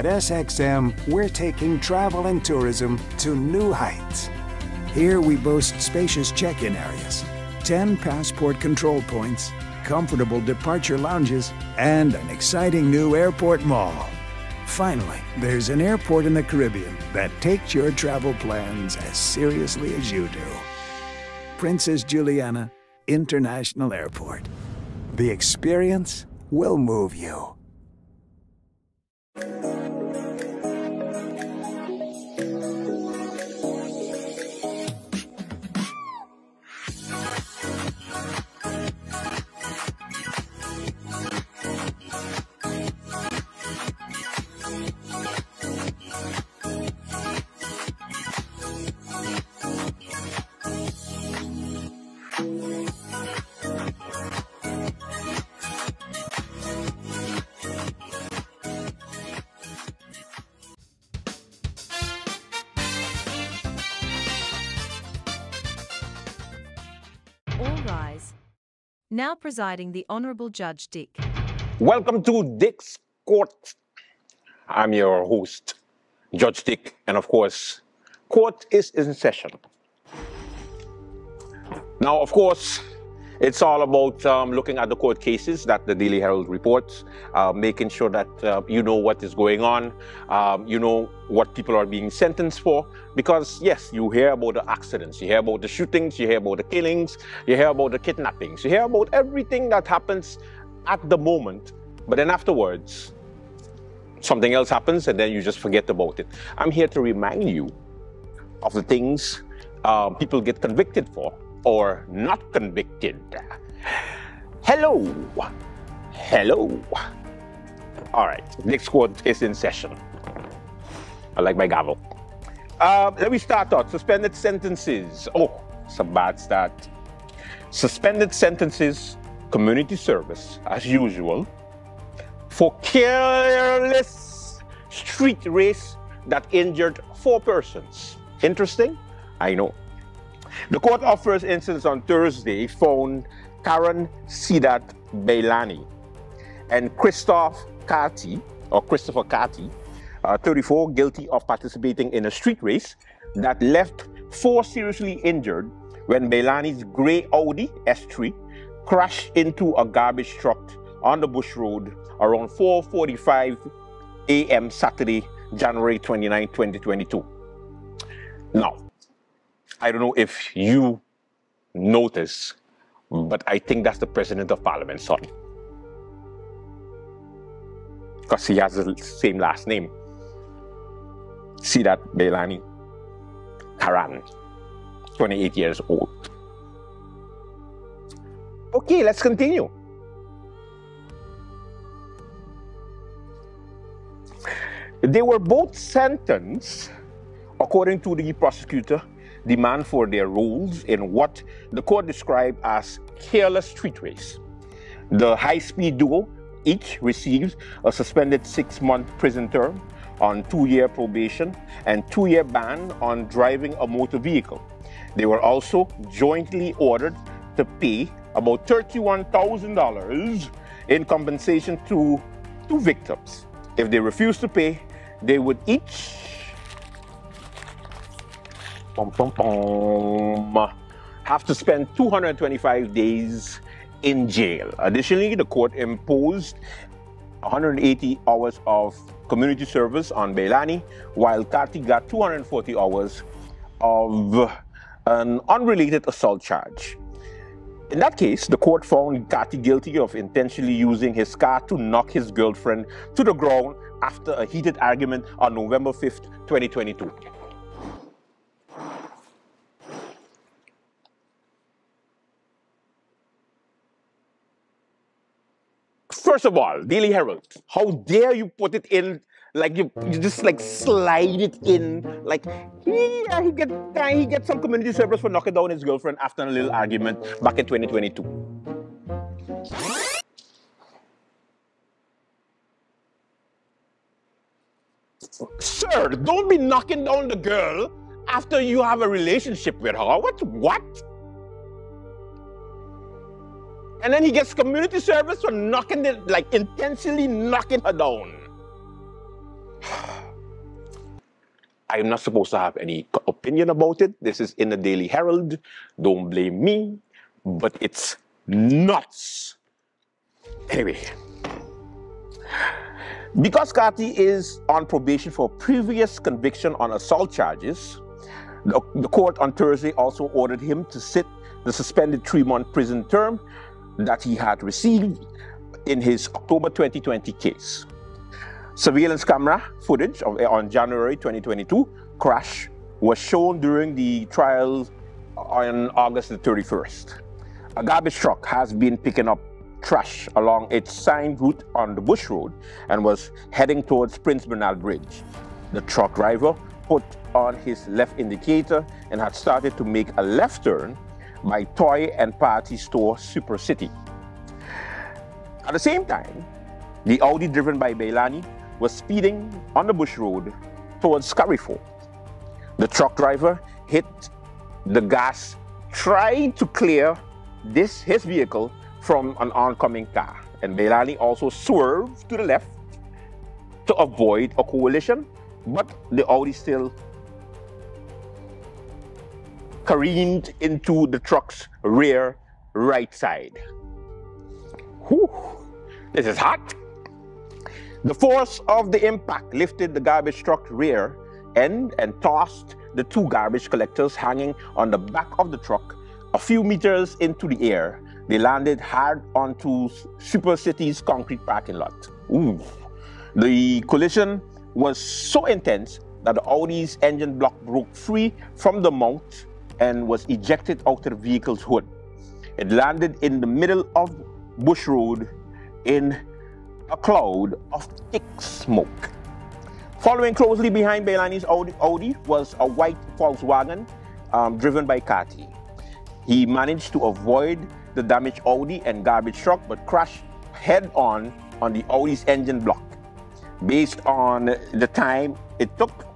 At SXM, we're taking travel and tourism to new heights. Here we boast spacious check in areas, 10 passport control points, comfortable departure lounges, and an exciting new airport mall. Finally, there's an airport in the Caribbean that takes your travel plans as seriously as you do. Princess Juliana International Airport. The experience will move you. Now presiding the Honourable Judge Dick. Welcome to Dick's Court. I'm your host, Judge Dick, and of course, court is in session. Now, of course, it's all about um, looking at the court cases that the Daily Herald reports, uh, making sure that uh, you know what is going on, um, you know what people are being sentenced for. Because, yes, you hear about the accidents, you hear about the shootings, you hear about the killings, you hear about the kidnappings, you hear about everything that happens at the moment, but then afterwards, something else happens and then you just forget about it. I'm here to remind you of the things uh, people get convicted for or not convicted. Hello. Hello. All right, next court is in session. I like my gavel. Uh, let me start out. Suspended sentences. Oh, it's a bad start. Suspended sentences, community service, as usual, for careless street race that injured four persons. Interesting? I know. The court of first instance on Thursday found Karen Sidat Bailani and Christoph Kati, or Christopher Kati, uh, 34, guilty of participating in a street race that left four seriously injured when Bailani's grey Audi S3 crashed into a garbage truck on the Bush Road around 4.45 a.m. Saturday, January 29, 2022. Now, I don't know if you notice, but I think that's the President of Parliament's son. Because he has the same last name. See that, Bailani? Karan, 28 years old. Okay, let's continue. They were both sentenced, according to the prosecutor, demand for their roles in what the court described as careless street race. The high-speed duo each received a suspended six-month prison term on two-year probation and two-year ban on driving a motor vehicle. They were also jointly ordered to pay about $31,000 in compensation to two victims. If they refused to pay, they would each bum, bum, bum, have to spend 225 days in jail. Additionally, the court imposed 180 hours of community service on Bailani, while Kati got 240 hours of an unrelated assault charge. In that case, the court found Kati guilty of intentionally using his car to knock his girlfriend to the ground after a heated argument on November 5th, 2022. First of all, Daily Herald, how dare you put it in like you, you just like slide it in like yeah he get he get some community service for knocking down his girlfriend after a little argument back in 2022. Sir, don't be knocking down the girl after you have a relationship with her. What? What? And then he gets community service for knocking it, like intentionally knocking her down. I'm not supposed to have any opinion about it. This is in the Daily Herald. Don't blame me, but it's nuts. Anyway, because Kati is on probation for previous conviction on assault charges, the, the court on Thursday also ordered him to sit the suspended three-month prison term that he had received in his October 2020 case. Surveillance camera footage of, on January 2022 crash was shown during the trial on August the 31st. A garbage truck has been picking up trash along its signed route on the Bush Road and was heading towards Prince Bernhard Bridge. The truck driver put on his left indicator and had started to make a left turn by toy and party store Super City. At the same time, the Audi driven by Bailani was speeding on the Bush Road towards Carrefour. The truck driver hit the gas, tried to clear this his vehicle from an oncoming car. And Bailani also swerved to the left to avoid a collision, but the Audi still careened into the truck's rear right side. Whew, this is hot. The force of the impact lifted the garbage truck rear end and tossed the two garbage collectors hanging on the back of the truck a few meters into the air. They landed hard onto Super City's concrete parking lot. Ooh. The collision was so intense that the Audi's engine block broke free from the mount and was ejected out of the vehicle's hood. It landed in the middle of Bush Road in a cloud of thick smoke. Following closely behind Bailani's Audi, Audi was a white Volkswagen um, driven by Kati. He managed to avoid the damaged Audi and garbage truck but crashed head on on the Audi's engine block. Based on the time it took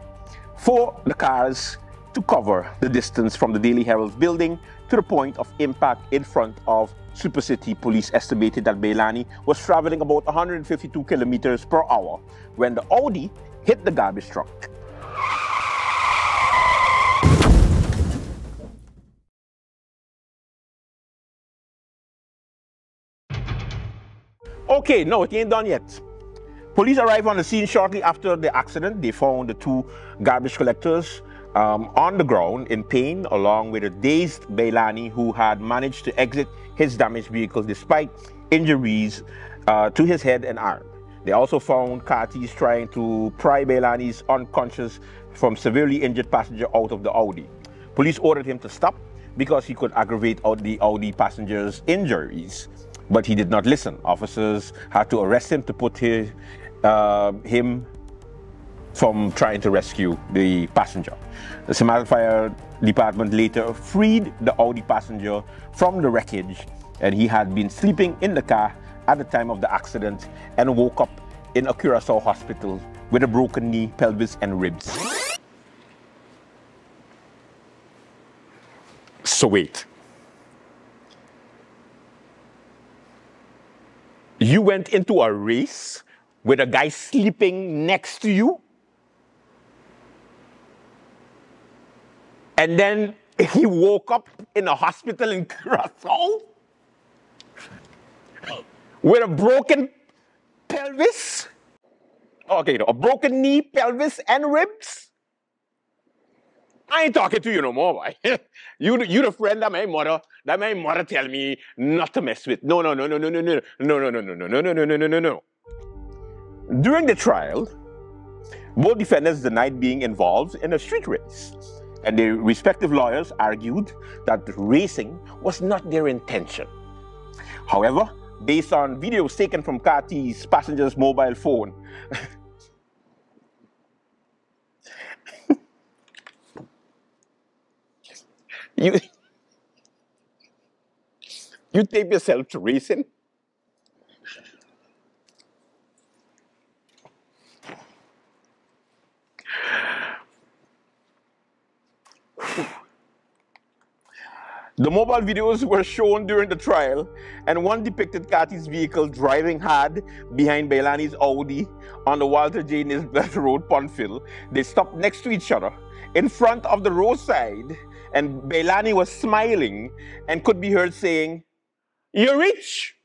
for the cars to cover the distance from the Daily Herald's building to the point of impact in front of Super City, police estimated that Bailani was traveling about 152 kilometers per hour when the Audi hit the garbage truck. Okay, no, it ain't done yet. Police arrived on the scene shortly after the accident. They found the two garbage collectors um, on the ground in pain, along with a dazed Bailani who had managed to exit his damaged vehicle despite injuries uh, to his head and arm. They also found Katis trying to pry Bailani's unconscious from severely injured passenger out of the Audi. Police ordered him to stop because he could aggravate the Audi passenger's injuries, but he did not listen. Officers had to arrest him to put his, uh, him from trying to rescue the passenger. The Seattle Fire Department later freed the Audi passenger from the wreckage and he had been sleeping in the car at the time of the accident and woke up in a Curacao hospital with a broken knee, pelvis and ribs. So wait. You went into a race with a guy sleeping next to you And then he woke up in a hospital in Curacao with a broken pelvis. Okay, a broken knee, pelvis, and ribs. I ain't talking to you no more, boy. you, you the friend that my mother, that my mother tell me not to mess with. No, no, no, no, no, no, no, no, no, no, no, no, no, no, no, no, no, no. During the trial, both defendants denied being involved in a street race and their respective lawyers argued that racing was not their intention. However, based on videos taken from Kati's passenger's mobile phone, you, you tape yourself to racing? The mobile videos were shown during the trial, and one depicted Kati's vehicle driving hard behind Bailani's Audi on the Walter J. Nisbeth Road, Pontville. They stopped next to each other in front of the roadside, and Bailani was smiling and could be heard saying, You're rich.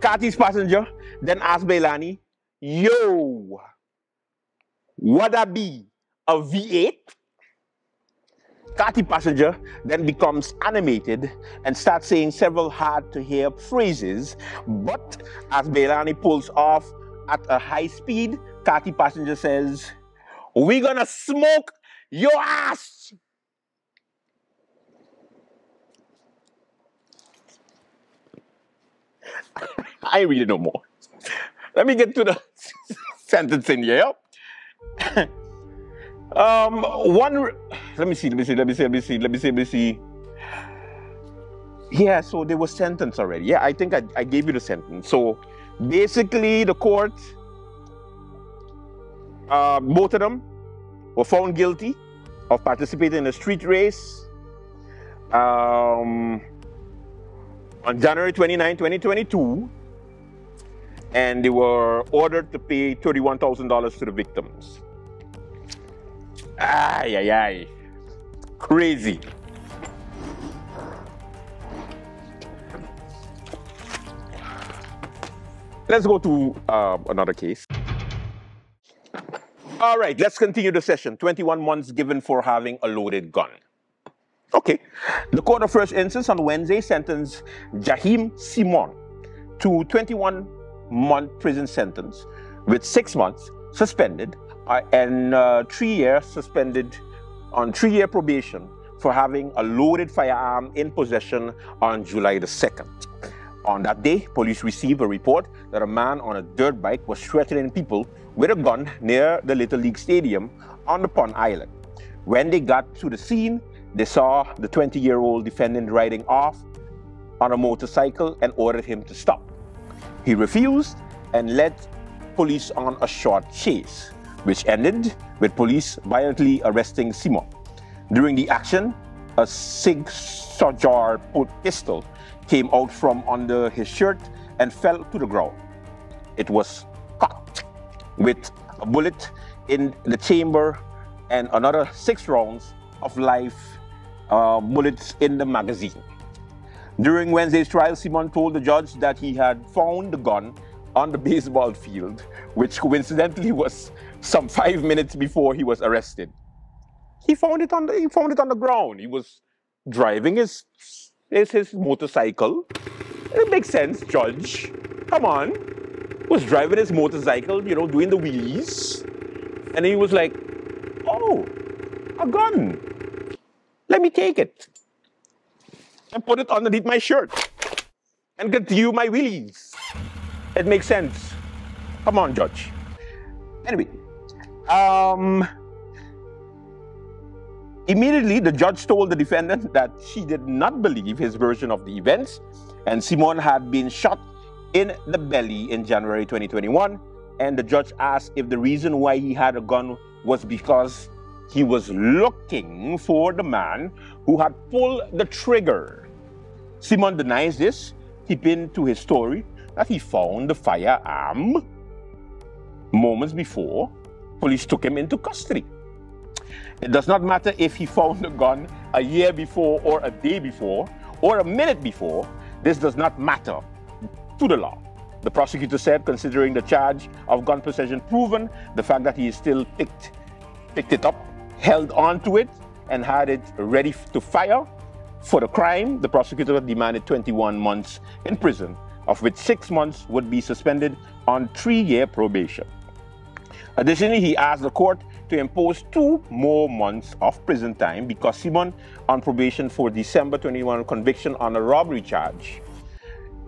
Kati's passenger then asked Bailani, Yo, that be a V8? Kati passenger then becomes animated and starts saying several hard to hear phrases. But as Bailani pulls off at a high speed, Kati passenger says, We're gonna smoke your ass. I really know more. Let me get to the sentencing here. Um, one. Let me see. Let me see. Let me see. Let me see. Let me see. Let me see. Yeah. So they were sentenced already. Yeah, I think I, I gave you the sentence. So basically, the court, uh, both of them, were found guilty of participating in a street race. Um, on January 29, 2022, and they were ordered to pay $31,000 to the victims. Ay, ay, ay. Crazy. Let's go to uh, another case. All right, let's continue the session. 21 months given for having a loaded gun. Okay. The court of first instance on Wednesday sentenced Jahim Simon to 21 month prison sentence with six months suspended and uh, three years suspended on three year probation for having a loaded firearm in possession on July the 2nd. On that day, police received a report that a man on a dirt bike was threatening people with a gun near the Little League Stadium on the Pond Island. When they got to the scene, they saw the 20 year old defendant riding off on a motorcycle and ordered him to stop. He refused and led police on a short chase, which ended with police violently arresting Simon. During the action, a Sig Sauer pistol came out from under his shirt and fell to the ground. It was caught with a bullet in the chamber and another six rounds of live uh, bullets in the magazine. During Wednesday's trial, Simon told the judge that he had found the gun on the baseball field, which coincidentally was some five minutes before he was arrested. He found it on the, he found it on the ground. He was driving his, his, his motorcycle. It makes sense, judge. Come on. He was driving his motorcycle, you know, doing the wheelies. And he was like, oh, a gun. Let me take it and put it underneath my shirt and continue my wheelies. It makes sense. Come on, Judge. Anyway, um, immediately the judge told the defendant that she did not believe his version of the events, and Simon had been shot in the belly in January 2021. And the judge asked if the reason why he had a gun was because he was looking for the man who had pulled the trigger. Simon denies this, keeping to his story that he found the firearm moments before police took him into custody. It does not matter if he found the gun a year before or a day before or a minute before, this does not matter to the law. The prosecutor said, considering the charge of gun possession proven, the fact that he still picked, picked it up held on to it and had it ready to fire. For the crime, the prosecutor demanded 21 months in prison, of which six months would be suspended on three year probation. Additionally, he asked the court to impose two more months of prison time because Simon on probation for December 21 conviction on a robbery charge.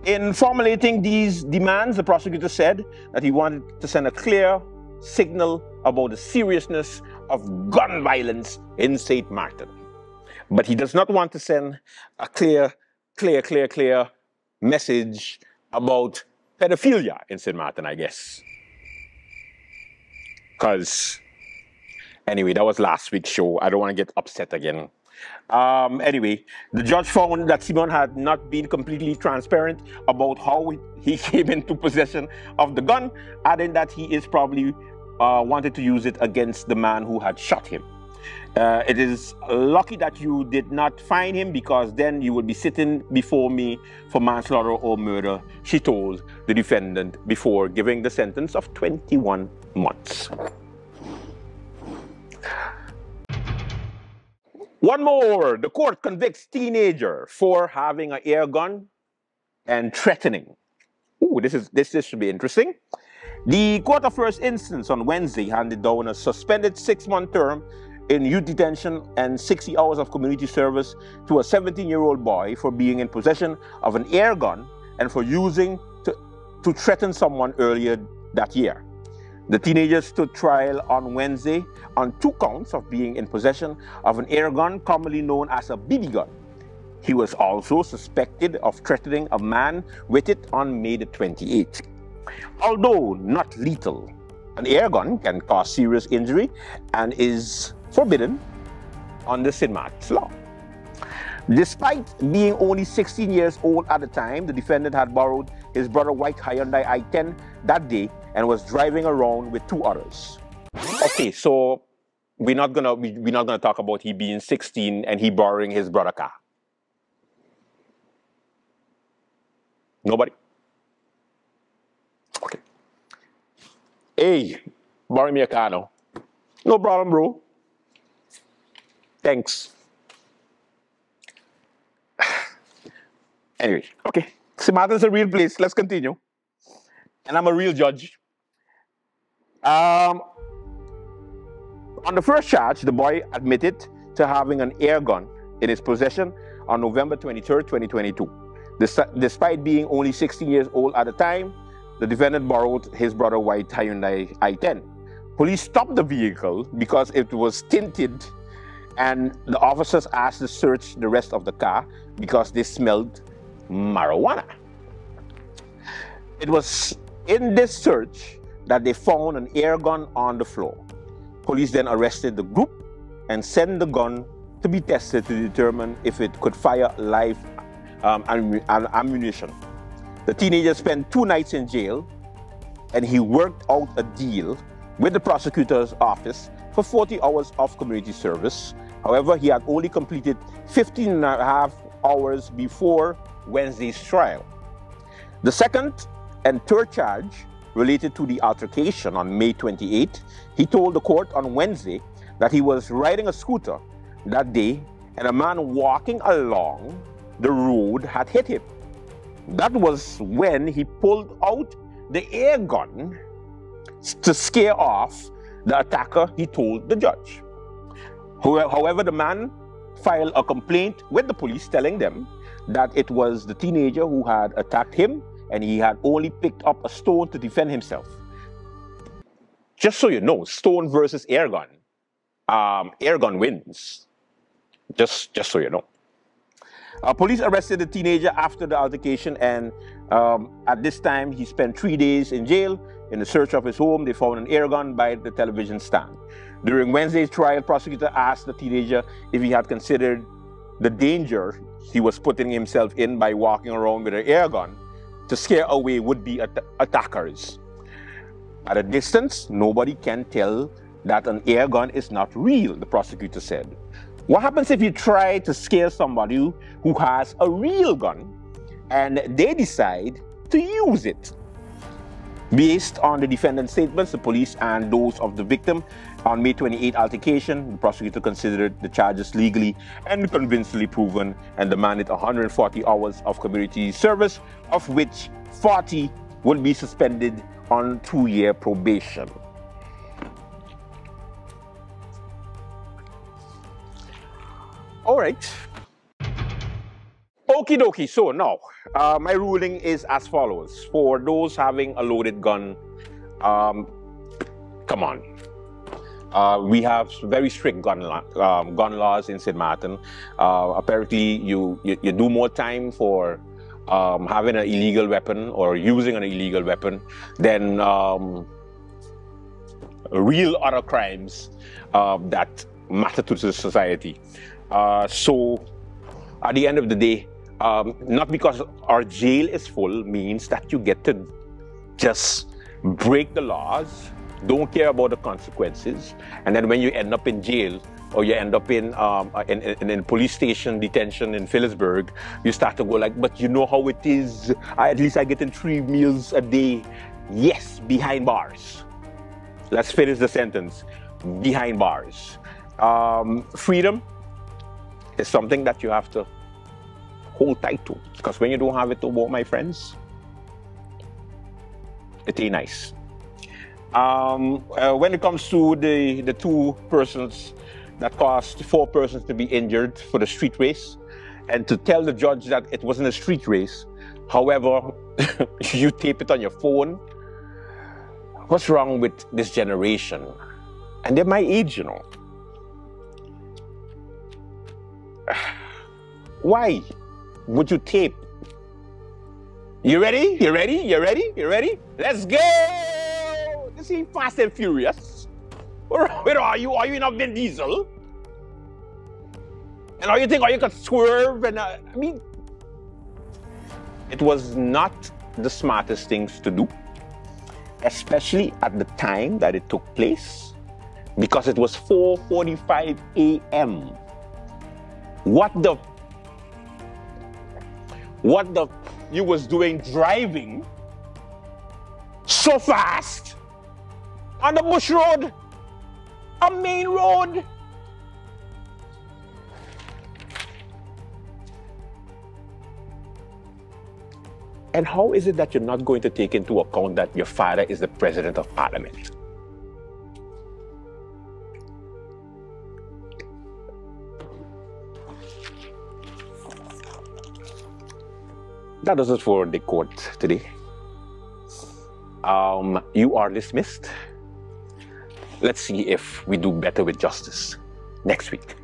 In formulating these demands, the prosecutor said that he wanted to send a clear signal about the seriousness of gun violence in St. Martin. But he does not want to send a clear, clear, clear, clear message about pedophilia in St. Martin, I guess. Because Anyway, that was last week's show. I don't want to get upset again. Um, anyway, the judge found that Simon had not been completely transparent about how he came into possession of the gun, adding that he is probably uh, wanted to use it against the man who had shot him. Uh, it is lucky that you did not find him because then you would be sitting before me for manslaughter or murder, she told the defendant before giving the sentence of 21 months. One more. The court convicts teenager for having an air gun and threatening. Ooh, this is this, this should be interesting. The court of first instance on Wednesday handed down a suspended six-month term in youth detention and 60 hours of community service to a 17-year-old boy for being in possession of an air gun and for using to, to threaten someone earlier that year. The teenager stood trial on Wednesday on two counts of being in possession of an air gun commonly known as a BB gun. He was also suspected of threatening a man with it on May the 28th. Although not lethal, an air gun can cause serious injury and is forbidden under Sint Maarten's law. Despite being only 16 years old at the time, the defendant had borrowed his brother white Hyundai i10 that day and was driving around with two others. Okay, so we're not gonna we, we're not gonna talk about he being 16 and he borrowing his brother car. Nobody. Okay. Hey, borrow me a car now. No problem, bro. Thanks. anyway, okay. is a real place. Let's continue. And I'm a real judge. Um, on the first charge, the boy admitted to having an air gun in his possession on November 23, 2022. Despite being only 16 years old at the time, the defendant borrowed his brother white Hyundai i10. Police stopped the vehicle because it was tinted and the officers asked to search the rest of the car because they smelled marijuana. It was in this search that they found an air gun on the floor. Police then arrested the group and sent the gun to be tested to determine if it could fire live um, ammunition. The teenager spent two nights in jail and he worked out a deal with the prosecutor's office for 40 hours of community service. However, he had only completed 15 and a half hours before Wednesday's trial. The second and third charge related to the altercation on May 28, he told the court on Wednesday that he was riding a scooter that day and a man walking along the road had hit him. That was when he pulled out the air gun to scare off the attacker, he told the judge. However, the man filed a complaint with the police telling them that it was the teenager who had attacked him and he had only picked up a stone to defend himself. Just so you know, stone versus air gun. Um, air gun wins. Just, just so you know. Uh, police arrested the teenager after the altercation, and um, at this time, he spent three days in jail. In the search of his home, they found an air gun by the television stand. During Wednesday's trial, prosecutor asked the teenager if he had considered the danger he was putting himself in by walking around with an air gun to scare away would-be at attackers. At a distance, nobody can tell that an air gun is not real, the prosecutor said. What happens if you try to scare somebody who has a real gun and they decide to use it? Based on the defendant's statements, the police and those of the victim on May 28 altercation, the prosecutor considered the charges legally and convincingly proven and demanded 140 hours of community service, of which 40 will be suspended on two-year probation. All right. Okie dokie. So now, uh, my ruling is as follows. For those having a loaded gun, um, come on. Uh, we have very strict gun, um, gun laws in St. Martin. Uh, apparently, you, you, you, do more time for um, having an illegal weapon or using an illegal weapon than um, real other crimes uh, that matter to the society. Uh, so at the end of the day, um, not because our jail is full means that you get to just break the laws, don't care about the consequences, and then when you end up in jail or you end up in um, uh, in, in, in, police station detention in Philipsburg, you start to go like, but you know how it is. I, at least I get in three meals a day. Yes, behind bars. Let's finish the sentence. Behind bars. Um, freedom is something that you have to hold tight to. Because when you don't have it to walk, my friends, it ain't nice. Um, uh, when it comes to the, the two persons that caused four persons to be injured for the street race, and to tell the judge that it wasn't a street race, however, you tape it on your phone. What's wrong with this generation? And they're my age, you know. Why would you tape? You ready? You ready? You ready? You ready? Let's go! This ain't Fast and Furious. Where, where are you? Are you in a Vin Diesel? And all you think, oh, you could swerve and uh, I mean, it was not the smartest things to do, especially at the time that it took place, because it was 4:45 a.m. What the what the you was doing driving so fast on the bush road, a main road. And how is it that you're not going to take into account that your father is the president of parliament? That does it for the court today. Um, you are dismissed. Let's see if we do better with justice next week.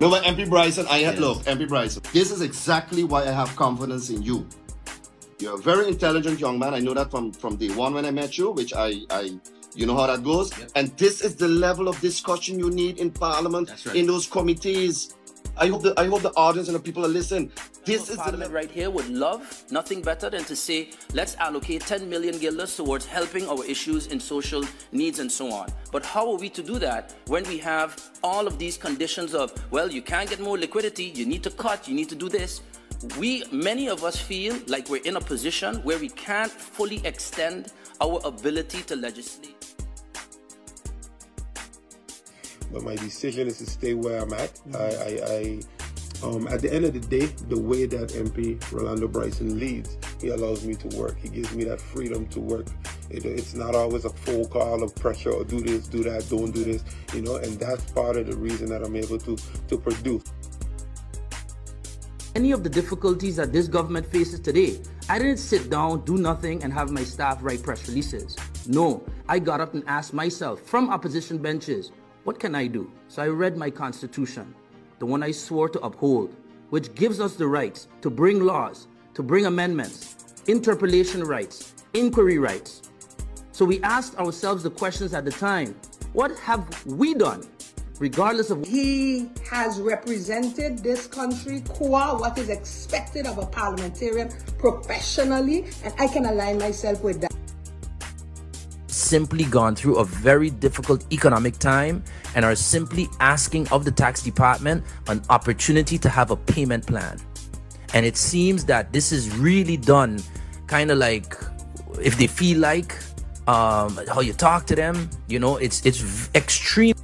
No, but MP Brison, I had yes. look, MP Brison. This is exactly why I have confidence in you. You're a very intelligent young man. I know that from from day one when I met you, which I I you know how that goes? Yep. And this is the level of discussion you need in parliament, right. in those committees. I hope the I hope the audience and the people are listening. This is Parliament the right here would love nothing better than to say, let's allocate 10 million guilders towards helping our issues in social needs and so on. But how are we to do that when we have all of these conditions of, well, you can't get more liquidity, you need to cut, you need to do this. We, many of us feel like we're in a position where we can't fully extend our ability to legislate. But my decision is to stay where I'm at. Mm-hmm. I, I, I um, at the end of the day, the way that MP Rolando Brison leads, he allows me to work. He gives me that freedom to work. It, it's not always a full call of pressure or do this, do that, don't do this, you know, and that's part of the reason that I'm able to, to produce. Any of the difficulties that this government faces today, I didn't sit down, do nothing, and have my staff write press releases. No, I got up and asked myself from opposition benches, what can I do? So I read my constitution, the one I swore to uphold, which gives us the rights to bring laws, to bring amendments, interpellation rights, inquiry rights. So we asked ourselves the questions at the time what have we done? Regardless of. He has represented this country qua what is expected of a parliamentarian professionally, and I can align myself with that simply gone through a very difficult economic time and are simply asking of the tax department an opportunity to have a payment plan. And it seems that this is really done kind of like if they feel like um, how you talk to them, you know, it's it's extreme.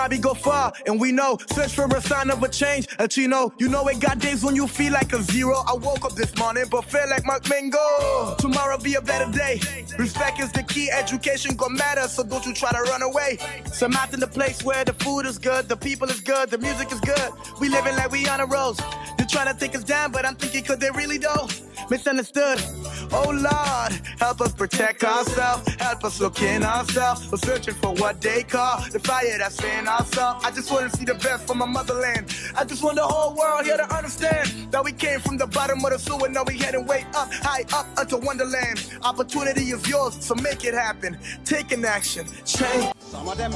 Probably go far, and we know search for a sign of a change. A chino, you know it got days when you feel like a zero. I woke up this morning, but feel like Mark Mingo. Tomorrow be a better day. Respect is the key, education gon' matter, so don't you try to run away. So I'm in the place where the food is good, the people is good, the music is good. We living like we on a rose. They're trying to take us down, but I'm thinking, could they really though? Misunderstood. Oh Lord, help us protect ourselves. Help us look in ourselves. We're searching for what they call the fire that's in I just want to see the best for my motherland. I just want the whole world here to understand that we came from the bottom of the sewer. Now we heading way up, high up unto Wonderland. Opportunity is yours, so make it happen. Take an action. Change. Some of them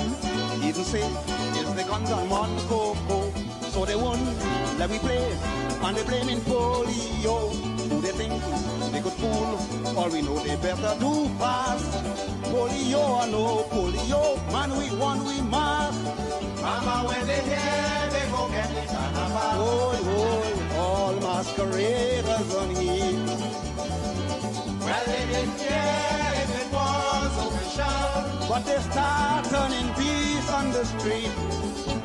even say it's the guns on one coco. So they won't let me play. And they blaming polio. They think they could fool? All we know they better do fast. Polio or no polio. Man, we won, we must. Mama, when they hear, they go get the carnival. Oh, oh, all masqueraders on heat. Well, they didn't care if it was official. But they start turning bees on the street.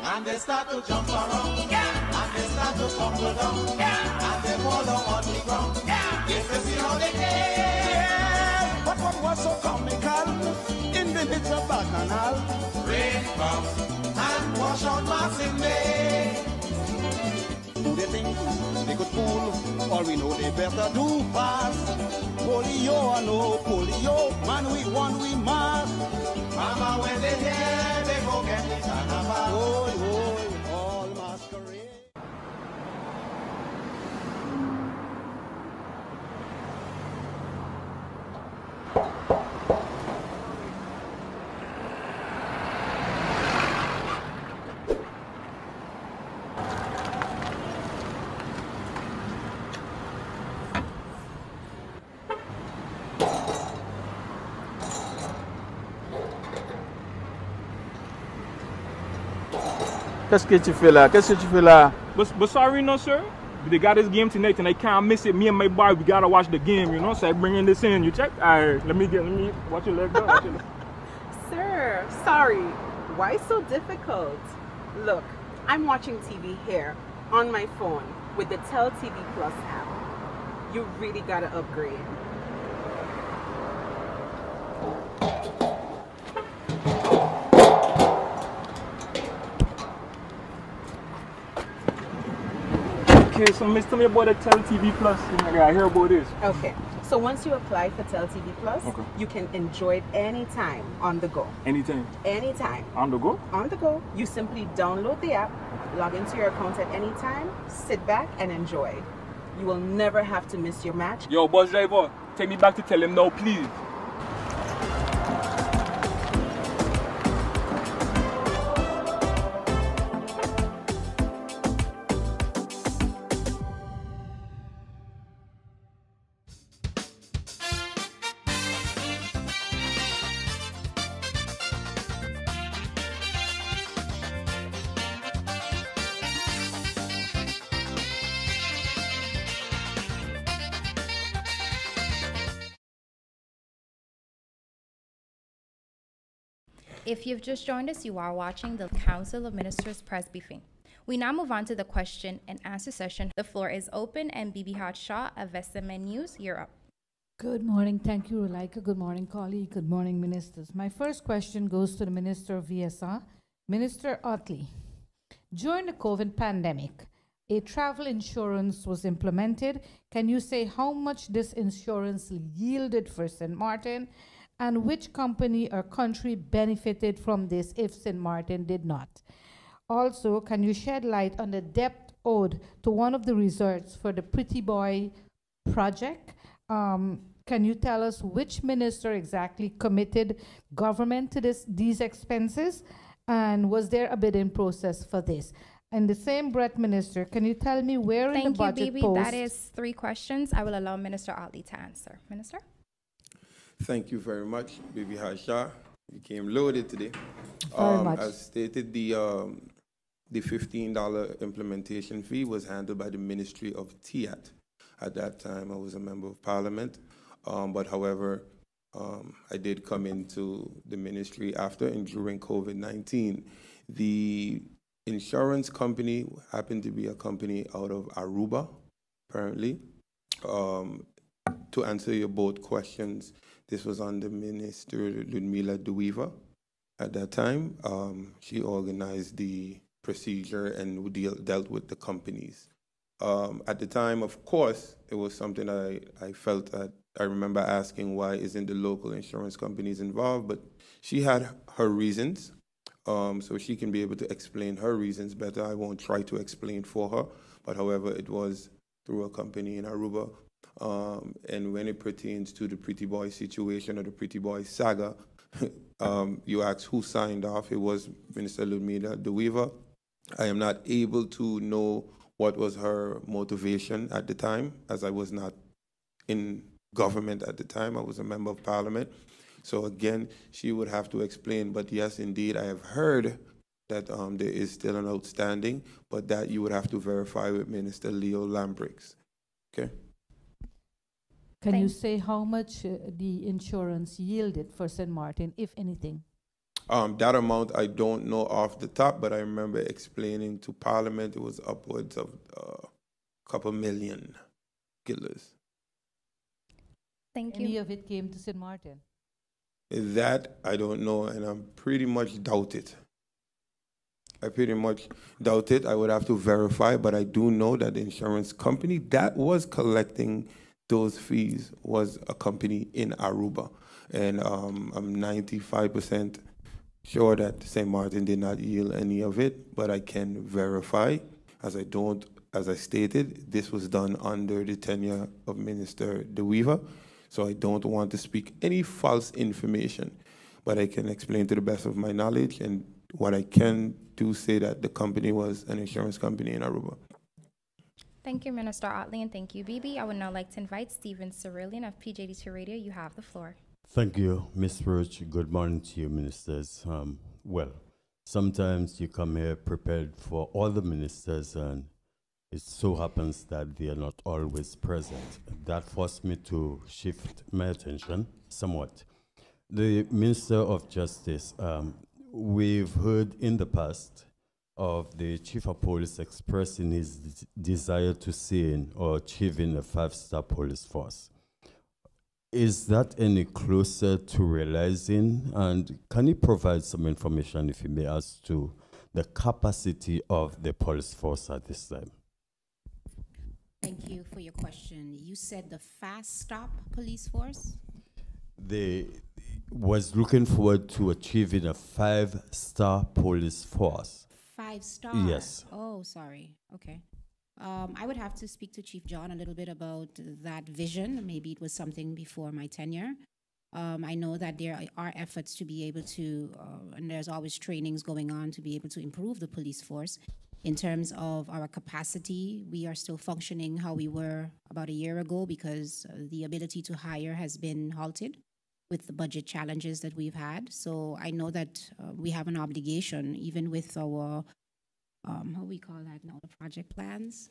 And they start to jump around. Yeah. And they start to tumble down. Yeah. And they fall down on the ground. Yeah. If they see how they care. But what was so comical in the midst of bacchanal? Rain comes and wash out Martin May. Who they think they could fool? All we know they better do fast. Polio or no polio, man we won we must. Mama when they hear they go get the carnival. Oh, oh, all masquerade. Qu'est-ce que tu fais là? Qu'est-ce que tu fais là? But, but sorry, no, sir. They got this game tonight and I can't miss it. Me and my boy, we gotta watch the game, you know? So I'm bringing this in. You check? All right, let me get, let me watch your leg. Go. Watch your leg. Sir, sorry. Why so difficult? Look, I'm watching TV here on my phone with the Tel TV Plus app. You really gotta upgrade. Okay, so miss, tell me about the Tel TV Plus. Oh I hear about this. Okay, so once you apply for Tel TV Plus, Okay. you can enjoy it anytime on the go. Anytime. Anytime. On the go? On the go. You simply download the app, log into your account at any time, sit back and enjoy. You will never have to miss your match. Yo, bus driver, take me back to tell him now, please. If you've just joined us, you are watching the Council of Ministers press briefing. We now move on to the question and answer session. The floor is open, and Bibi Hart Shaw of Vestaman News, you're up. Good morning. Thank you, Relaika. Good morning, colleague. Good morning, ministers. My first question goes to the Minister of VSR, Minister Ottley. During the COVID pandemic, a travel insurance was implemented. Can you say how much this insurance yielded for St. Martin and which company or country benefited from this if St. Martin did not? Also, can you shed light on the debt owed to one of the resorts for the Pretty Boy project? Um, can you tell us which minister exactly committed government to this, these expenses? And was there a bidding process for this? And the same breath, Minister, can you tell me where in the Thank you, budget Bibi. post? That is three questions. I will allow Minister Ali to answer. Minister? Thank you very much, Bibi Hasha. You came loaded today. Very Um, much. As stated, the, um, the $15 implementation fee was handled by the Ministry of TEATT. At that time, I was a member of parliament. Um, but however, um, I did come into the ministry after and during COVID-19. The insurance company happened to be a company out of Aruba, apparently. Um, to answer your both questions, this was under Minister Ludmila de Weever at that time. Um, she organized the procedure and deal, dealt with the companies. Um, at the time, of course, it was something I, I felt that I remember asking why isn't the local insurance companies involved, but she had her reasons, um, so she can be able to explain her reasons better. I won't try to explain for her, but however, it was through a company in Aruba. Um, and when it pertains to the Pretty Boy situation or the Pretty Boy saga, um, you asked who signed off. It was Minister Ludmila De Weever. I am not able to know what was her motivation at the time, as I was not in government at the time. I was a member of parliament. So again, she would have to explain. But yes, indeed, I have heard that um, there is still an outstanding, but that you would have to verify with Minister Leo Lambriex. Okay. Can you say how much uh, the insurance yielded for St. Martin, if anything? Um, that amount I don't know off the top, but I remember explaining to Parliament it was upwards of a uh, couple million guilders. Thank you. Any of it came to St. Martin? That I don't know, and I'm pretty much doubt it. I pretty much doubt it. I would have to verify, but I do know that the insurance company that was collecting those fees was a company in Aruba. And um, I'm 95% sure that St. Martin did not yield any of it, but I can verify, as I don't, as I stated, this was done under the tenure of Minister De Weever, so I don't want to speak any false information, but I can explain to the best of my knowledge, and what I can do say that the company was an insurance company in Aruba. Thank you, Minister Ottley, and thank you, Bibi. I would now like to invite Stephen Cerulean of PJD2 Radio. You have the floor. Thank you, Ms. Roach. Good morning to you, ministers. Um, well, sometimes you come here prepared for all the ministers, and it so happens that they are not always present. That forced me to shift my attention somewhat. The Minister of Justice, um, we've heard in the past of the Chief of Police expressing his desire to see or achieving a five-star police force. Is that any closer to realizing? And can you provide some information, if you may, as to the capacity of the police force at this time? Thank you for your question. You said the fast stop police force? They was looking forward to achieving a five-star police force. Five star? Yes. Oh, sorry. Okay. Um, I would have to speak to Chief John a little bit about that vision. Maybe it was something before my tenure. Um, I know that there are efforts to be able to, uh, and there's always trainings going on to be able to improve the police force. In terms of our capacity, we are still functioning how we were about a year ago because uh, the ability to hire has been halted with the budget challenges that we've had. So I know that uh, we have an obligation, even with our um, how we call that now, the project plans.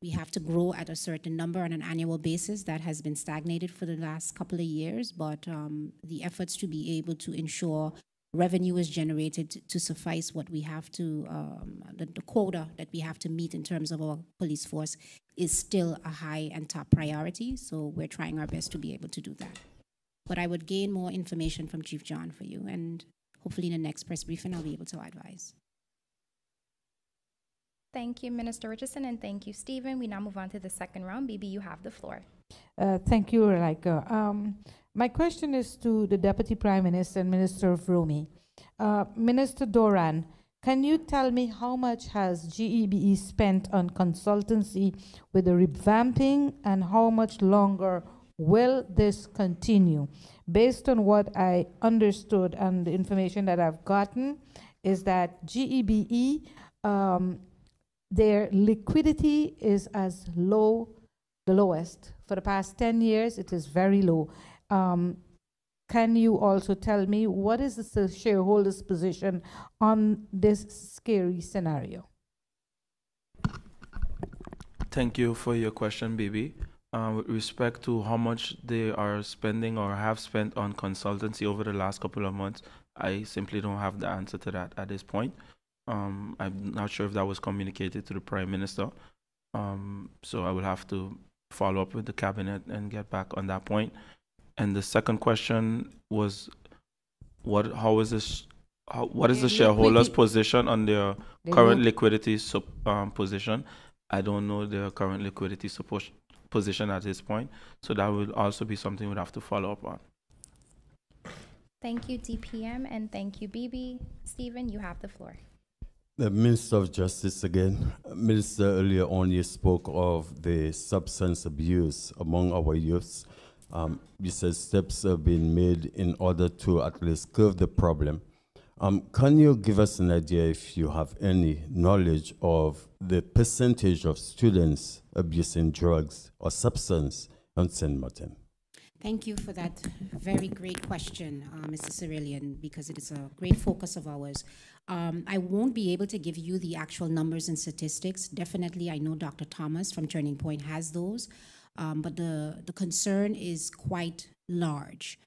We have to grow at a certain number on an annual basis. That has been stagnated for the last couple of years, but um, the efforts to be able to ensure revenue is generated to, suffice what we have to, um, the, the, quota that we have to meet in terms of our police force is still a high and top priority. So we're trying our best to be able to do that. But I would gain more information from Chief John for you, and hopefully in the next press briefing, I'll be able to advise. Thank you, Minister Richardson, and thank you, Stephen. We now move on to the second round. Bibi, you have the floor. Uh, thank you, Relaika. Um, my question is to the Deputy Prime Minister and Minister of VROMI. Uh, Minister Doran, can you tell me how much has GEBE spent on consultancy with the revamping and how much longer will this continue? Based on what I understood and the information that I've gotten, is that GEBE um, their liquidity is as low, the lowest. For the past 10 years, it is very low. Um, can you also tell me what is the shareholders' position on this scary scenario? Thank you for your question, Bibi. Uh, with respect to how much they are spending or have spent on consultancy over the last couple of months, I simply don't have the answer to that at this point. Um, I'm not sure if that was communicated to the Prime Minister. Um, so I will have to follow up with the cabinet and get back on that point. And the second question was, what? How is this? How, what is the shareholders' position on their current liquidity sub, um, position? I don't know their current liquidity support position at this point. So that will also be something we'd have to follow up on. Thank you, DPM, and thank you, BB. Stephen, you have the floor. The Minister of Justice again. Minister, earlier on you spoke of the substance abuse among our youths. Um, you said steps have been made in order to at least curb the problem. Um, can you give us an idea if you have any knowledge of the percentage of students abusing drugs or substance on St. Martin? Thank you for that very great question, uh, Mr. Cerillion, because it is a great focus of ours. Um, I won't be able to give you the actual numbers and statistics. Definitely, I know Dr. Thomas from Turning Point has those, um, but the, the concern is quite large.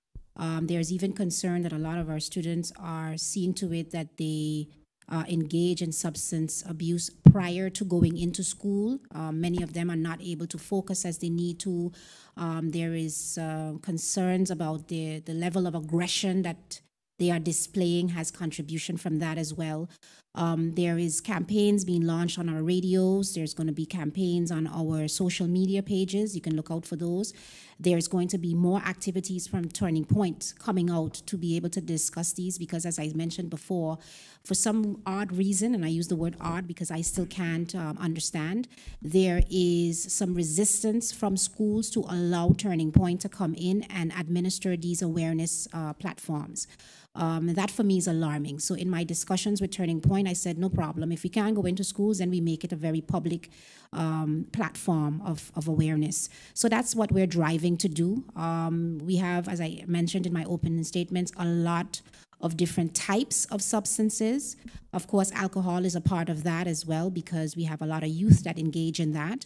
Um, there's even concern that a lot of our students are seeing to it that they uh, engage in substance abuse prior to going into school. Um, many of them are not able to focus as they need to. Um, there is uh, concerns about the, the level of aggression that they are displaying has contribution from that as well. Um, there is campaigns being launched on our radios. There's going to be campaigns on our social media pages. You can look out for those. There's going to be more activities from Turning Point coming out to be able to discuss these because, as I mentioned before, for some odd reason, and I use the word odd because I still can't um, understand, there is some resistance from schools to allow Turning Point to come in and administer these awareness uh, platforms. Um, that for me is alarming. So in my discussions with Turning Point, I said, no problem. If we can't go into schools, then we make it a very public um, platform of, of awareness. So that's what we're driving to do. Um, we have, as I mentioned in my opening statements, a lot of different types of substances. Of course, alcohol is a part of that as well because we have a lot of youth that engage in that.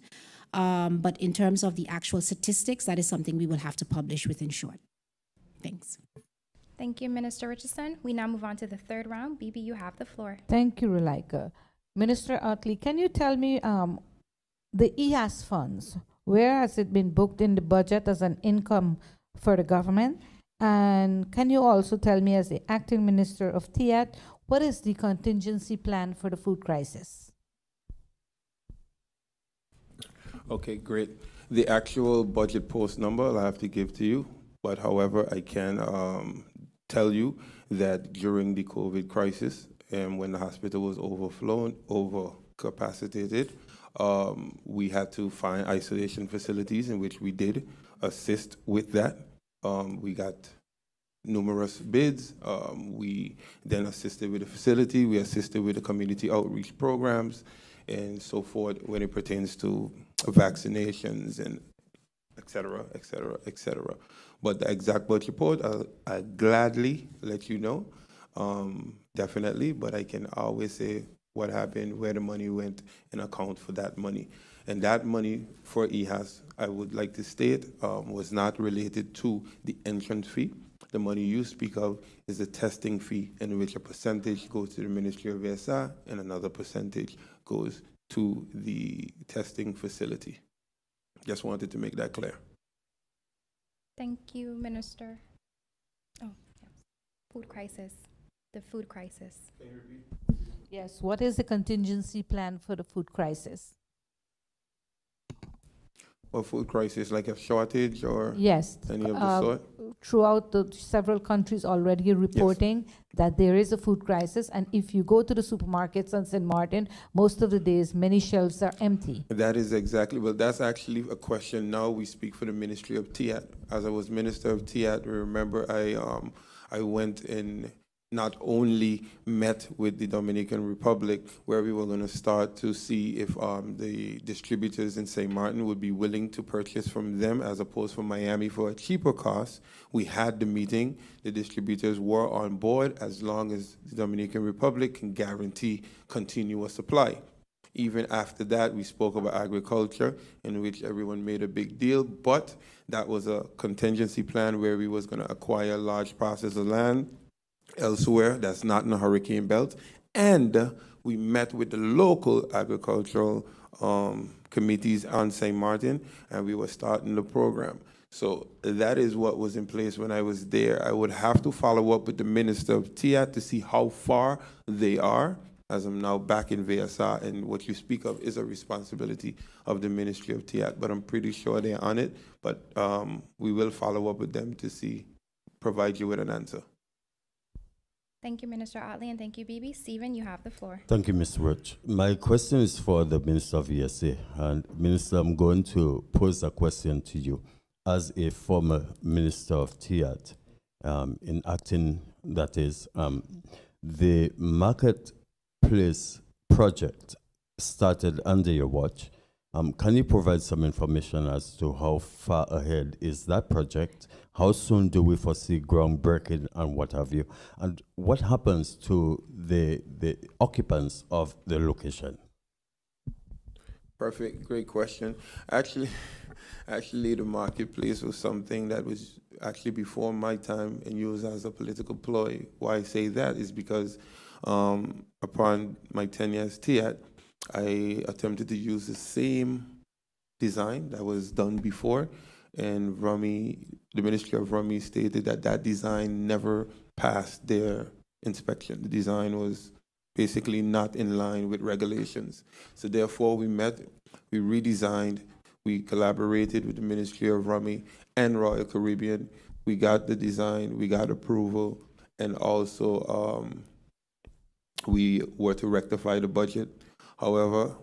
Um, but in terms of the actual statistics, that is something we will have to publish within short. Thanks. Thank you, Minister Richardson. We now move on to the third round. BB, you have the floor. Thank you, Relaika. Minister Ottley, can you tell me um, the EHAS funds, where has it been booked in the budget as an income for the government? And can you also tell me, as the acting minister of TEATT, what is the contingency plan for the food crisis? Okay, great. The actual budget post number I'll have to give to you, but however, I can um, tell you that during the COVID crisis, um, when the hospital was overflown, overcapacitated, um, we had to find isolation facilities in which we did assist with that. Um, we got numerous bids. Um, we then assisted with the facility. We assisted with the community outreach programs and so forth when it pertains to vaccinations and et cetera, et cetera, et cetera. But the exact budget report, I'll, I'll gladly let you know, um, definitely. But I can always say what happened, where the money went, and account for that money. And that money for EHAS, I would like to state, um, was not related to the entrance fee. The money you speak of is the testing fee, in which a percentage goes to the Ministry of VSA and another percentage goes to the testing facility. Just wanted to make that clear. Thank you, Minister. Oh, yes. Food crisis. The food crisis. Yes, what is the contingency plan for the food crisis? Or food crisis, like a shortage or Yes, any of the uh, sort? throughout the several countries already reporting that there is a food crisis, and if you go to the supermarkets on St. Martin, most of the days, many shelves are empty. That is exactly, well, that's actually a question now we speak for the Ministry of TEATT. As I was Minister of TEATT, remember I, um, I went in not only met with the Dominican Republic, where we were going to start to see if um, the distributors in St. Martin would be willing to purchase from them as opposed from Miami for a cheaper cost. We had the meeting. The distributors were on board as long as the Dominican Republic can guarantee continuous supply. Even after that, we spoke about agriculture, in which everyone made a big deal, but that was a contingency plan where we was going to acquire large parcels of land elsewhere that's not in the hurricane belt. And we met with the local agricultural um, committees on St. Martin, and we were starting the program. So that is what was in place when I was there. I would have to follow up with the Minister of TEATT to see how far they are as I'm now back in VSA, and what you speak of is a responsibility of the Ministry of TEATT, but I'm pretty sure they're on it. But um, we will follow up with them to see, provide you with an answer. Thank you, Minister Ottley, and thank you, Bibi. Stephen, you have the floor. Thank you, Mr. Roach. My question is for the Minister of ESA. And Minister, I'm going to pose a question to you. As a former Minister of TEATT, um, in acting, that is, um, the marketplace project started under your watch. Um, can you provide some information as to how far ahead is that project? How soon do we foresee groundbreaking and what have you? And what happens to the, the occupants of the location? Perfect, great question. Actually, actually, the marketplace was something that was actually before my time and used as a political ploy. Why I say that is because um, upon my tenure as TEATT, I attempted to use the same design that was done before, and VROMI, the Ministry of VROMI stated that that design never passed their inspection. The design was basically not in line with regulations. So therefore, we met, we redesigned, we collaborated with the Ministry of VROMI and Royal Caribbean. We got the design, we got approval, and also um, we were to rectify the budget. However,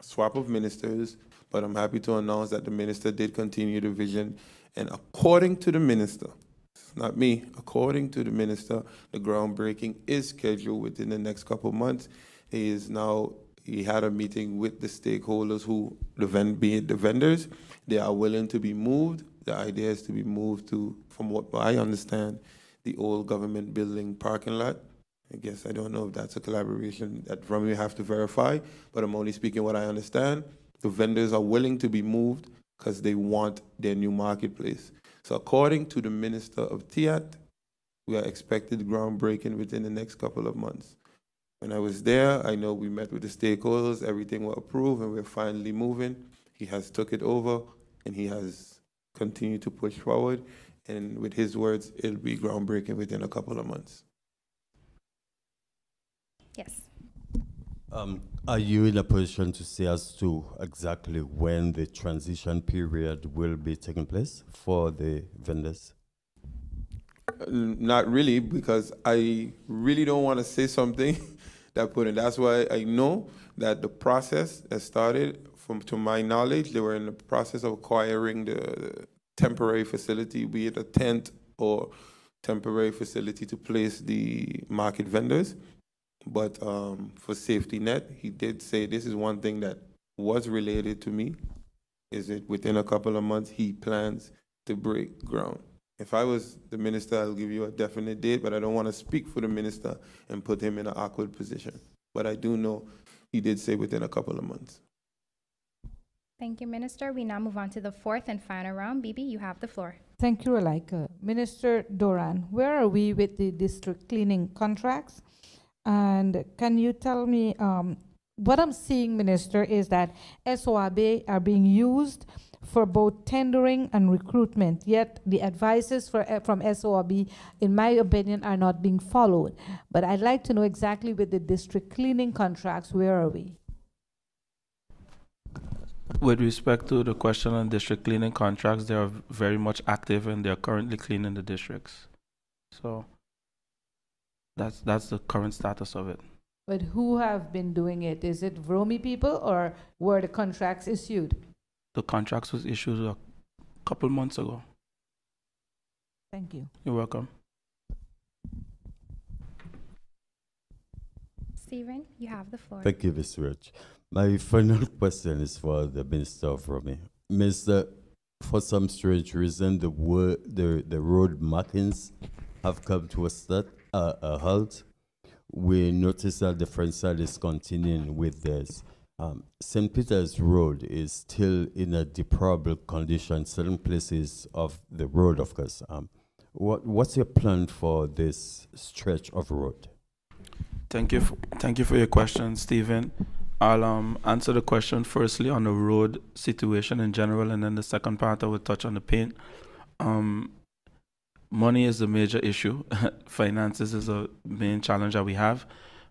swap of ministers, but I'm happy to announce that the minister did continue the vision. And according to the minister, not me, according to the minister, the groundbreaking is scheduled within the next couple of months. He is now, he had a meeting with the stakeholders who, the be the vendors, they are willing to be moved. The idea is to be moved to, from what I understand, the old government building parking lot. I guess I don't know if that's a collaboration that from you have to verify, but I'm only speaking what I understand. The vendors are willing to be moved because they want their new marketplace. So according to the Minister of TEATT, we are expected groundbreaking within the next couple of months. When I was there, I know we met with the stakeholders, everything was approved, and we're finally moving. He has took it over, and he has continued to push forward. And with his words, it'll be groundbreaking within a couple of months. Yes. Um, are you in a position to say as to exactly when the transition period will be taking place for the vendors? Uh, not really, because I really don't want to say something that put in. That's why I know that the process has started. From to my knowledge, they were in the process of acquiring the temporary facility, be it a tent or temporary facility to place the market vendors. But um, for safety net, he did say this is one thing that was related to me. Is it within a couple of months he plans to break ground? If I was the minister, I'll give you a definite date, but I don't want to speak for the minister and put him in an awkward position. But I do know he did say within a couple of months. Thank you, Minister. We now move on to the fourth and final round. Bibi, you have the floor. Thank you, Alaika. Minister Doran, where are we with the district cleaning contracts? And can you tell me um, what I'm seeing, Minister, is that SOAB are being used for both tendering and recruitment, yet the advices for, uh, from SOAB, in my opinion, are not being followed. But I'd like to know exactly with the district cleaning contracts, where are we? With respect to the question on district cleaning contracts, they are very much active and they are currently cleaning the districts. So that's that's the current status of it. But who have been doing it? Is it Vromi people or were the contracts issued? The contracts was issued a couple months ago. Thank you. You're welcome. Stephen, you have the floor. Thank you, Mr. Rich. My final question is for the Minister of VROMI. Mr. For some strange reason, the, word, the, the road markings have come to a stop uh, a halt, we notice that the French side is continuing with this. Um, St. Peter's Road is still in a deplorable condition, certain places of the road, of course. Um, what, what's your plan for this stretch of road? Thank you. Thank you for your question, Stephen. I'll um, answer the question firstly on the road situation in general, and then the second part I will touch on the paint. Um, money is a major issue. Finances is a main challenge that we have.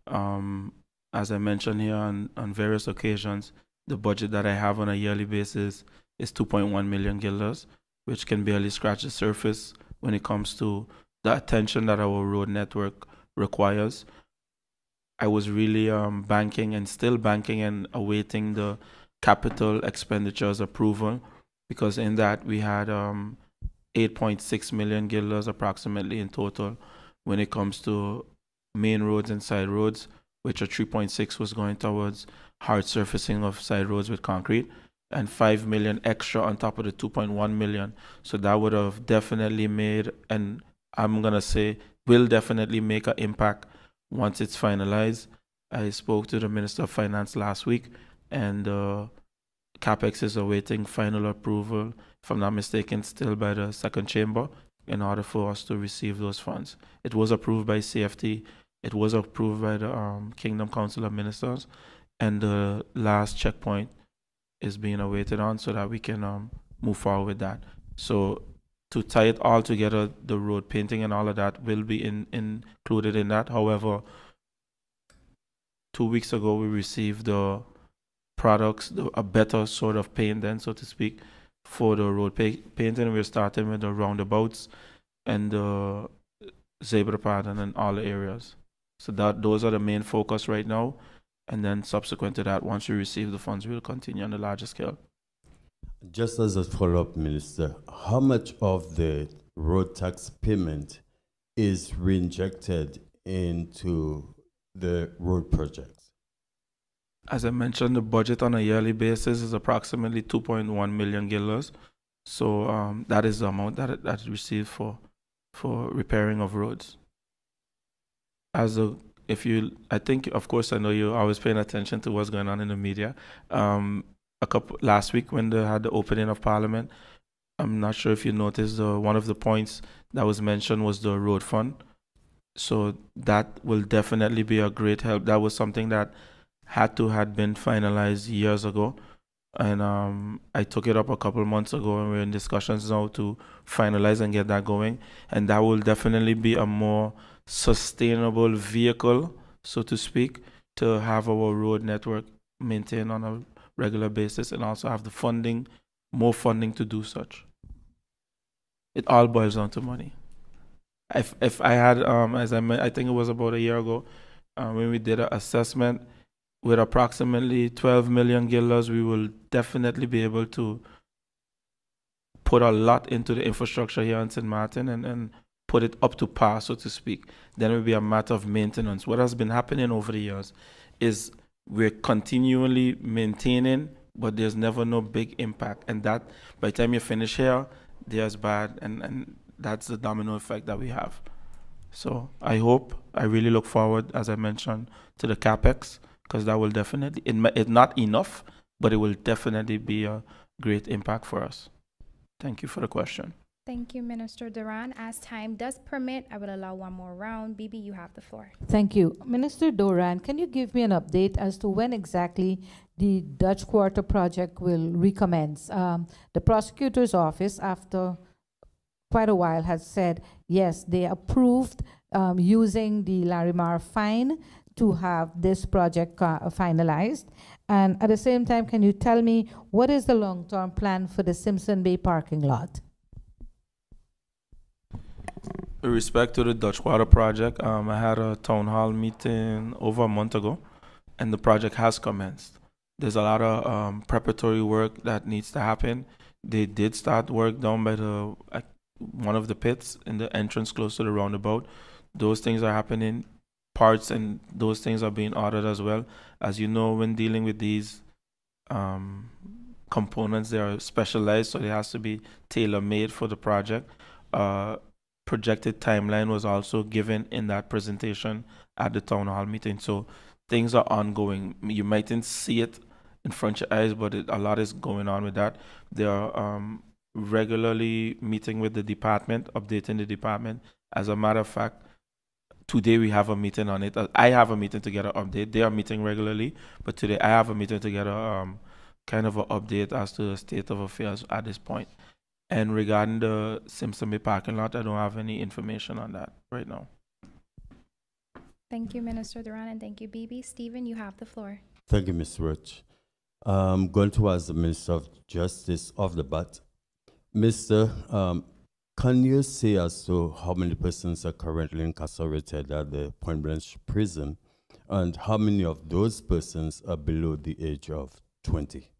Um, as I mentioned here on, on various occasions, the budget that I have on a yearly basis is 2.1 million guilders, which can barely scratch the surface when it comes to the attention that our road network requires. I was really um, banking and still banking and awaiting the capital expenditures approval because in that we had um, 8.6 million guilders approximately in total when it comes to main roads and side roads, which are 3.6 was going towards hard surfacing of side roads with concrete and 5 million extra on top of the 2.1 million. So that would have definitely made, and I'm going to say, will definitely make an impact once it's finalized. I spoke to the Minister of Finance last week, and uh, CapEx is awaiting final approval, if I'm not mistaken, still by the second chamber in order for us to receive those funds. It was approved by CFT, it was approved by the um, Kingdom Council of Ministers, and the last checkpoint is being awaited on so that we can um, move forward with that. So to tie it all together, the road painting and all of that will be in, in included in that. However, two weeks ago we received the products, the, a better sort of paint then, so to speak, for the road pa- painting. We're starting with the roundabouts and the zebra pattern in all the areas. So that those are the main focus right now. And then subsequent to that, once we receive the funds, we'll continue on a larger scale. Just as a follow-up, Minister, how much of the road tax payment is reinjected into the road projects? As I mentioned, the budget on a yearly basis is approximately 2.1 million guilders. So um, that is the amount that that is received for for repairing of roads. As a if you, I think, of course, I know you're always paying attention to what's going on in the media. Um, a couple last week when they had the opening of Parliament, I'm not sure if you noticed. Uh, one of the points that was mentioned was the road fund. So that will definitely be a great help. That was something that had to had been finalized years ago, and um, I took it up a couple months ago, and we're in discussions now to finalize and get that going. And that will definitely be a more sustainable vehicle, so to speak, to have our road network maintained on a regular basis and also have the funding, more funding to do such. It all boils down to money. If if I had, um, as I I think it was about a year ago, um, when we did an assessment with approximately 12 million guilders, we will definitely be able to put a lot into the infrastructure here in St. Martin and, and put it up to par, so to speak. Then it will be a matter of maintenance. What has been happening over the years is we're continually maintaining, but there's never no big impact. And that, by the time you finish here, there's bad, and, and that's the domino effect that we have. So I hope, I really look forward, as I mentioned, to the capex, because that will definitely, it, it's not enough, but it will definitely be a great impact for us. Thank you for the question. Thank you, Minister Doran. As time does permit, I will allow one more round. Bibi, you have the floor. Thank you. Minister Doran, can you give me an update as to when exactly the Dutch Quarter project will recommence? Um, the prosecutor's office, after quite a while, has said yes, they approved um, using the Larimar fine to have this project finalized. And at the same time, can you tell me what is the long term plan for the Simpson Bay parking lot? With respect to the Dutch Quarter project, um, I had a town hall meeting over a month ago, and the project has commenced. There's a lot of um, preparatory work that needs to happen. They did start work down by the uh, one of the pits in the entrance close to the roundabout. Those things are happening. Parts and those things are being ordered as well. As you know, when dealing with these um, components, they are specialized, so it has to be tailor made for the project. Uh, projected timeline was also given in that presentation at the town hall meeting. So things are ongoing. You mightn't see it in front of your eyes, but it, a lot is going on with that. They are um, regularly meeting with the department, updating the department. As a matter of fact, today we have a meeting on it. I have a meeting to get an update. They are meeting regularly, but today I have a meeting to get a um, kind of an update as to the state of affairs at this point. And regarding the Simpson Bay parking lot, I don't have any information on that right now. Thank you, Minister Doran, and thank you, Bibi. Stephen, you have the floor. Thank you, Ms. Roach. I'm going to ask the Minister of Justice off the bat. Mr. Um, can you say as to how many persons are currently incarcerated at the Point Blanche prison and how many of those persons are below the age of 20?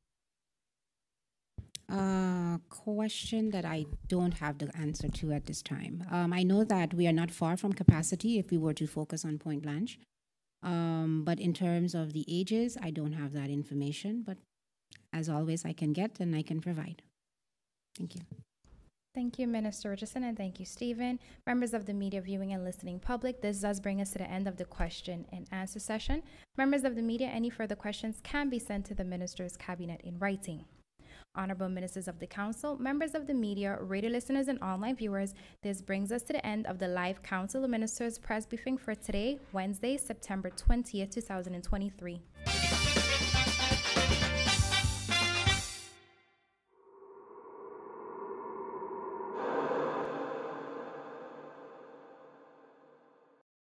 Uh, question that I don't have the answer to at this time. Um, I know that we are not far from capacity if we were to focus on Point Blanche. Um, but in terms of the ages, I don't have that information. But as always, I can get and I can provide. Thank you. Thank you, Minister Richardson, and thank you, Stephen. Members of the media viewing and listening public, this does bring us to the end of the question and answer session. Members of the media, any further questions can be sent to the Minister's Cabinet in writing. Honorable Ministers of the Council, members of the media, radio listeners, and online viewers, this brings us to the end of the live Council of Ministers press briefing for today, Wednesday, September 20th, 2023.